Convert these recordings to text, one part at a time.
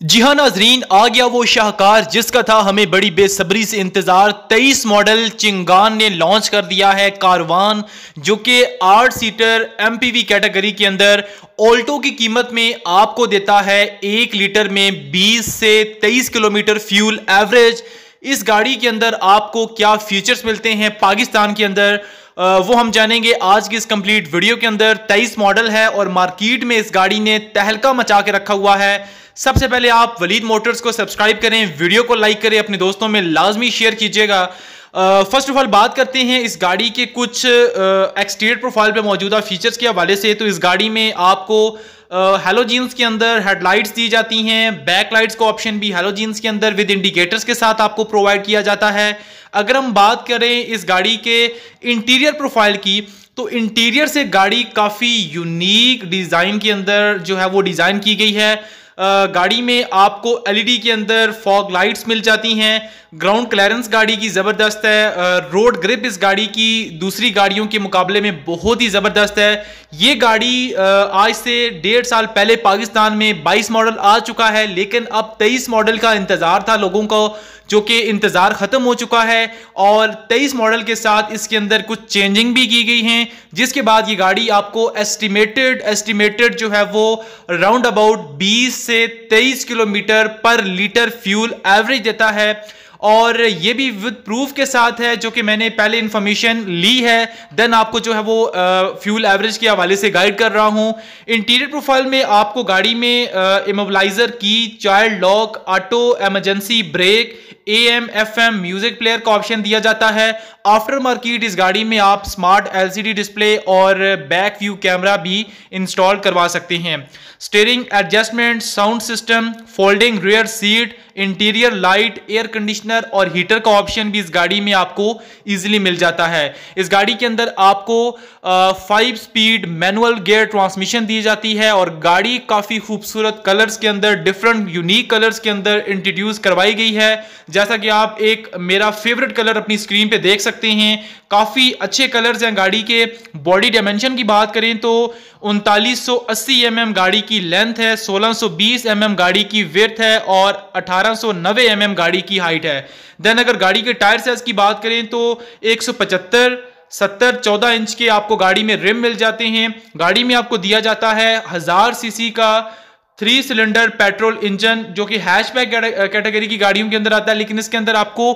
जी हाँ नाजरीन, आ गया वो शाहकार जिसका था हमें बड़ी बेसब्री से इंतज़ार। 23 मॉडल चिंगान ने लॉन्च कर दिया है कारवान, जो कि आठ सीटर एमपीवी कैटेगरी के अंदर ऑल्टो की कीमत में आपको देता है एक लीटर में 20 से 23 किलोमीटर फ्यूल एवरेज। इस गाड़ी के अंदर आपको क्या फीचर्स मिलते हैं पाकिस्तान के अंदर? वो हम जानेंगे आज की इस कंप्लीट वीडियो के अंदर। तेईस मॉडल है और मार्केट में इस गाड़ी ने तहलका मचा के रखा हुआ है। सबसे पहले आप वलीद मोटर्स को सब्सक्राइब करें वीडियो को लाइक करें, अपने दोस्तों में लाजमी शेयर कीजिएगा। फ़र्स्ट ऑफ़ ऑल बात करते हैं इस गाड़ी के कुछ एक्सटीरियर प्रोफ़ाइल पे मौजूदा फीचर्स के हवाले से। तो इस गाड़ी में आपको हेलोजीन्स के अंदर हेडलाइट्स दी जाती हैं बैक लाइट्स का ऑप्शन भी हेलोजीन्स के अंदर। विद इंडिकेटर्स के साथ आपको प्रोवाइड किया जाता है। अगर हम बात करें इस गाड़ी के इंटीरियर प्रोफ़ाइल की तो इंटीरियर से गाड़ी काफ़ी यूनिक डिज़ाइन के अंदर जो है वो डिज़ाइन की गई है। गाड़ी में आपको एलईडी के अंदर फॉग लाइट्स मिल जाती हैं ग्राउंड क्लियरेंस गाड़ी की ज़बरदस्त है रोड ग्रिप इस गाड़ी की दूसरी गाड़ियों के मुकाबले में बहुत ही ज़बरदस्त है। ये गाड़ी आज से डेढ़ साल पहले पाकिस्तान में 22 मॉडल आ चुका है, लेकिन अब 23 मॉडल का इंतज़ार था लोगों को। जो कि इंतज़ार ख़त्म हो चुका है और 23 मॉडल के साथ इसके अंदर कुछ चेंजिंग भी की गई हैं, जिसके बाद ये गाड़ी आपको एस्टिमेटेड एस्टिमेटेड जो है वो राउंड अबाउट 20 से 23 किलोमीटर पर लीटर फ्यूल एवरेज देता है। और ये भी विद प्रूफ के साथ है, जो कि मैंने पहले इंफॉर्मेशन ली है देन आपको जो है वो फ्यूल एवरेज के हवाले से गाइड कर रहा हूँ। इंटीरियर प्रोफ़ाइल में आपको गाड़ी में इमोबलाइजर की child lock auto emergency brake A M F M music player का ऑप्शन दिया जाता है। आफ्टर मार्केट इस गाड़ी में आप स्मार्ट एलसीडी डिस्प्ले और बैक व्यू कैमरा भी इंस्टॉल करवा सकते हैं। Steering adjustment sound system folding rear seat interior light air conditioner और हीटर का ऑप्शन भी इस गाड़ी में आपको इजीली मिल जाता है। इस गाड़ी के अंदर आपको five speed manual gear transmission दी जाती है और गाड़ी काफ़ी खूबसूरत कलर्स के अंदर डिफरेंट यूनिक कलर्स के अंदर इंट्रोड्यूस करवाई गई है। जैसा कि आप एक मेरा फेवरेट कलर अपनी स्क्रीन पर देख सकते हैं। काफ़ी अच्छे कलर्स हैं गाड़ी के। बॉडी डायमेंशन की बात करें तो उनतालीस सौ एम गाड़ी की लेंथ है, सोलह सौ बीस एम एम गाड़ी की विर्थ है और अठारह सौ नब्बे एम एम गाड़ी की हाइट है। देन अगर गाड़ी के टायर साइज़ की बात करें तो एक सौ पचहत्तर, सत्तर, चौदह इंच के आपको गाड़ी में रिम मिल जाते हैं। गाड़ी में आपको दिया जाता है हज़ार सीसी का थ्री सिलेंडर पेट्रोल इंजन जो कि हैचबैक कैटेगरी की गाड़ियों के अंदर आता है, लेकिन इसके अंदर आपको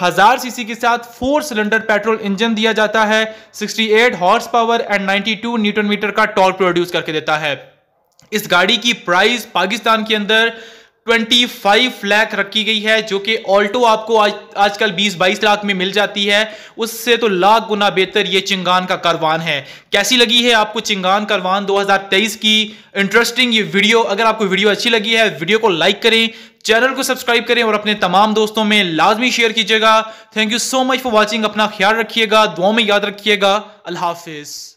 हज़ार सीसी के साथ फोर सिलेंडर पेट्रोल इंजन दिया जाता है 68 horse power and 92 newton metre का टॉल प्रोड्यूस करके देता है। इस गाड़ी की प्राइस पाकिस्तान के अंदर 25 लाख रखी गई है, जो कि ऑल्टो आपको आज, आजकल 20-22 लाख में मिल जाती है। उससे तो लाख गुना बेहतर ये चिंगान का करवान है। कैसी लगी है आपको चिंगान करवान 2023 की? इंटरेस्टिंग ये वीडियो। अगर आपको वीडियो अच्छी लगी है, वीडियो को लाइक करें, चैनल को सब्सक्राइब करें और अपने तमाम दोस्तों में लाजमी शेयर कीजिएगा। Thank you so much for watching अपना ख्याल रखिएगा दुआ में याद रखिएगा। अल्लाह हाफिज़।